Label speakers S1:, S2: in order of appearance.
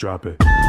S1: Drop it.